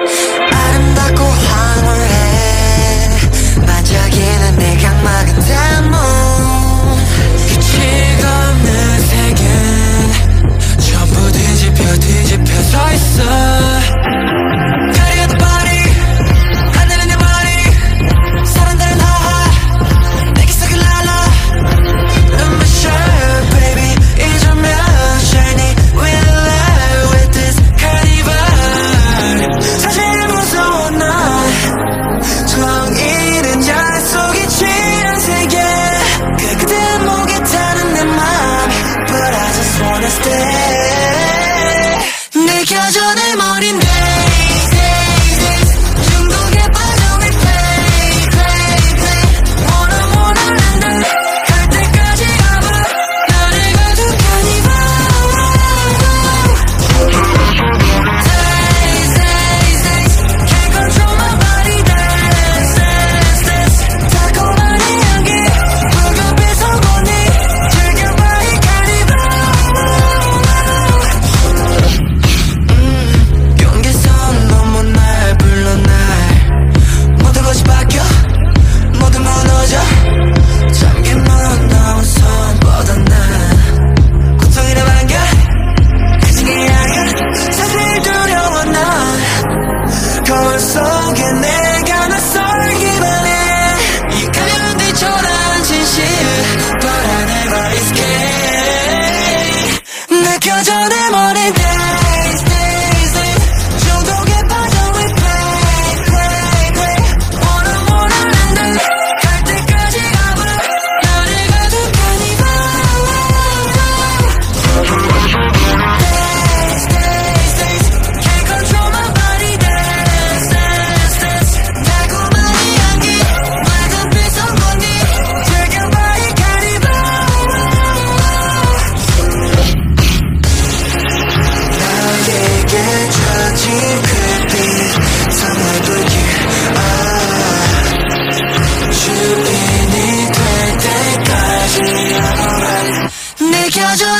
Yes. 느껴져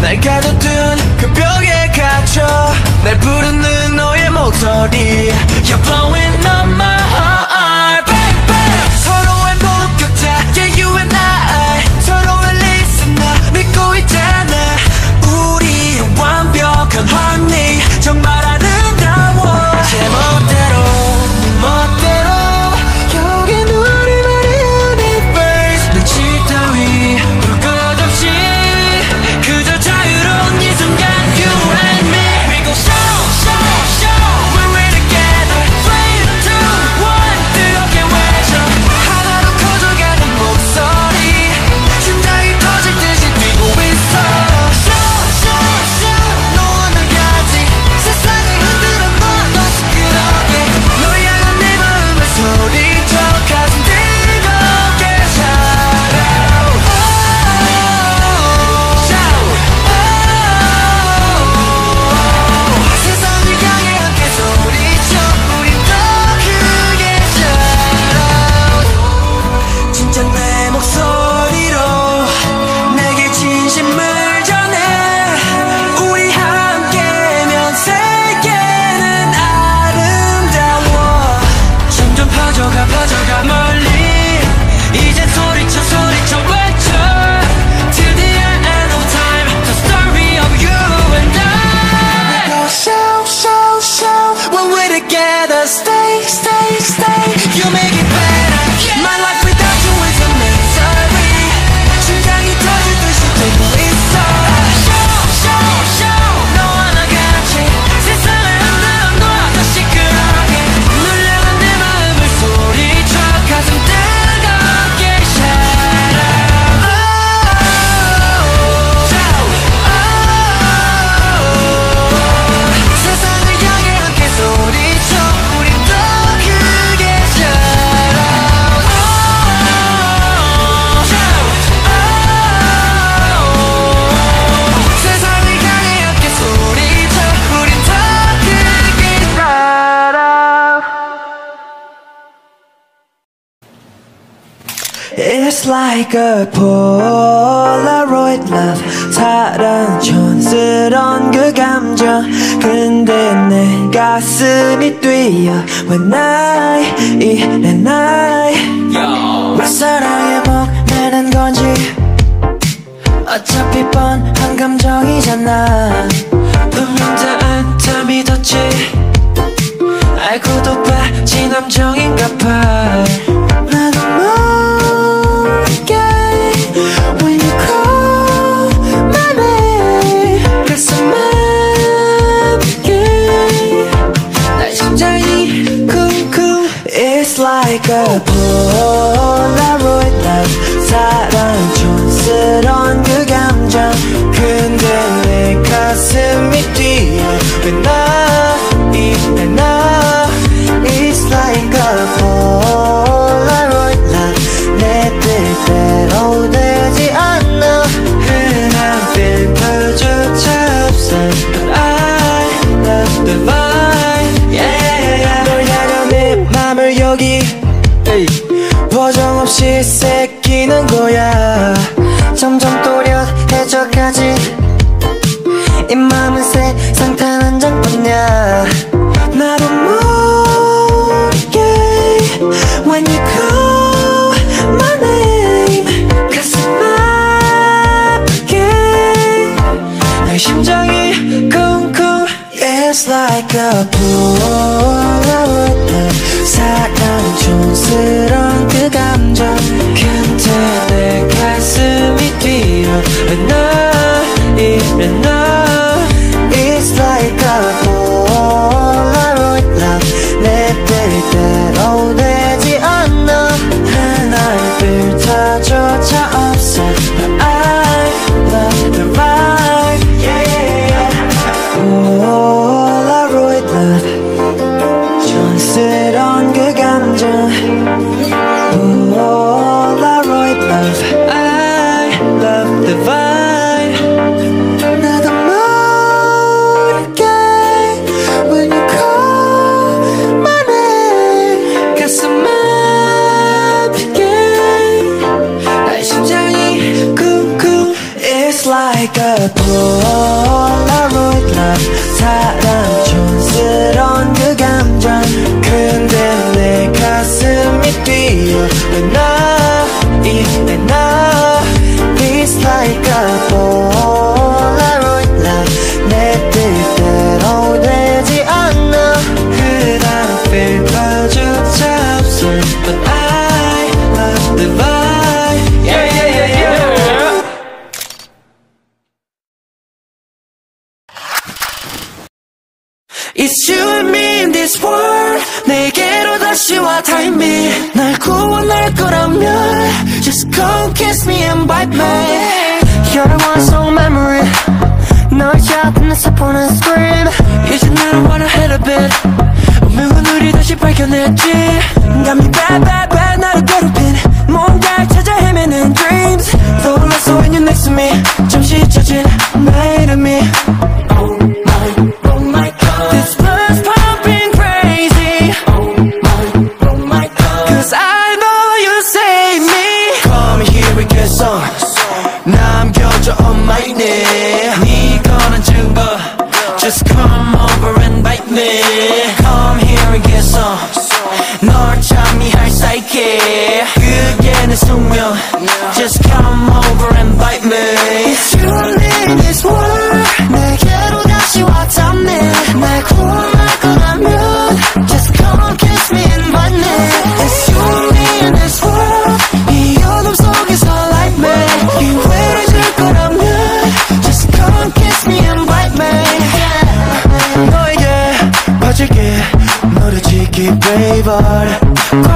날 가둬둔 그 벽에 갇혀 날 부르는 너의 목소리 You're blowing like a polaroid love. 사랑촌스런 그 감정. 근데 내 가슴이 뛰어. When I 이래 나이. 왜 사랑에 목매는 건지. 어차피 뻔한 감정이잖아. 분명 다안 참이 덧지. 알고도 빠진 감정인가 봐. like a Polaroid 난 사랑촌스러운 그 감정. 근데 내 가슴이 뛰어. 왜나 해도 올라올 난 사랑 촌스러운 그 감정. 근데 내 가슴이 뛰어 this world. 내게로 다시 와 Time me. 날 구원할 거라면 Just come kiss me and bite me. You're the one so memory. 너의 앞에서 보는 scream You should Just come over and bite me Come here and get some 널 찬미할 사이키 그게 내 숨. favored